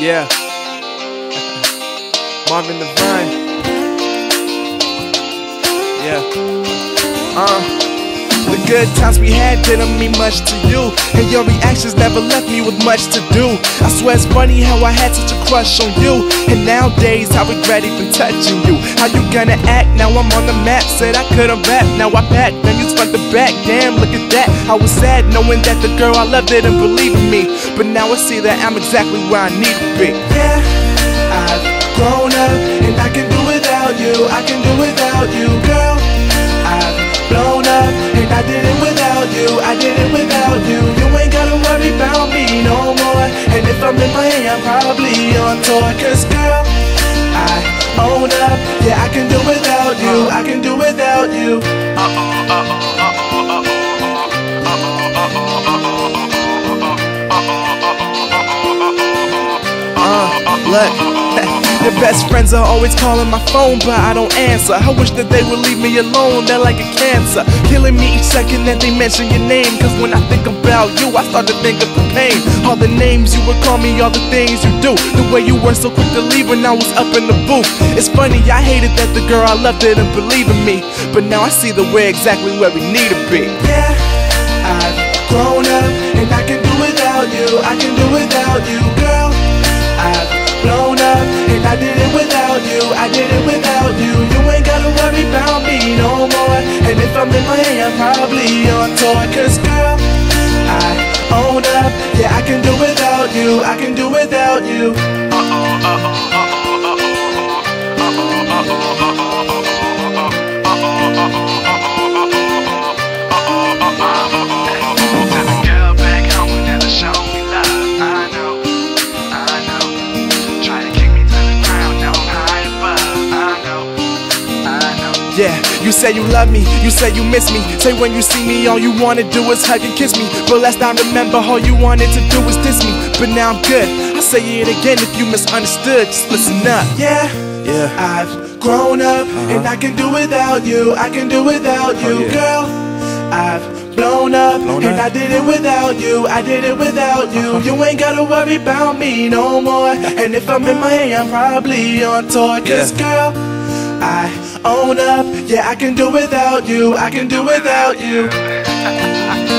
Yeah. Marvin Divine. Yeah. Uh. Good times we had didn't mean much to you, and your reactions never left me with much to do. I swear it's funny how I had such a crush on you, and nowadays I regret even touching you. How you gonna act? Now I'm on the map. Said I couldn't rap, now I packed. Then you spun the back. Damn, look at that. I was sad knowing that the girl I loved didn't believe in me, but now I see that I'm exactly where I need to be. Yeah, I've grown up and I can do without you. I can do without you, girl. Tour. Cause girl, I own up. Yeah, I can do without you. I can do without you. Uh, look. Your best friends are always calling my phone, but I don't answer. I wish that they would leave me alone, they're like a cancer. Killing me each second that they mention your name. Cause when I think about you, I start to think of the pain. All the names you would call me, all the things you do. The way you were so quick to leave when I was up in the booth. It's funny, I hated that the girl I loved didn't believe in me. But now I see that we're exactly where we need to be. Yeah, Miami, I'm probably on tour. Cause girl, I own up. Yeah, I can do without you. I can do without you. To Yeah, you say you love me, you say you miss me. Say when you see me, all you wanna do is hug and kiss me. But last time, remember, all you wanted to do was diss me. But now I'm good, I'll say it again if you misunderstood. Just listen up. Yeah, Yeah. I've grown up and I can do without you. I can do without you, Uh-huh. Oh, yeah. girl. I've blown up Blown and up. I did it without you. I did it without you. Uh-huh. You ain't gotta worry about me no more. And if I'm in Miami, I'm probably on tour. Cause Yeah. girl, I own up. Yeah, I can do without you. I can do without you.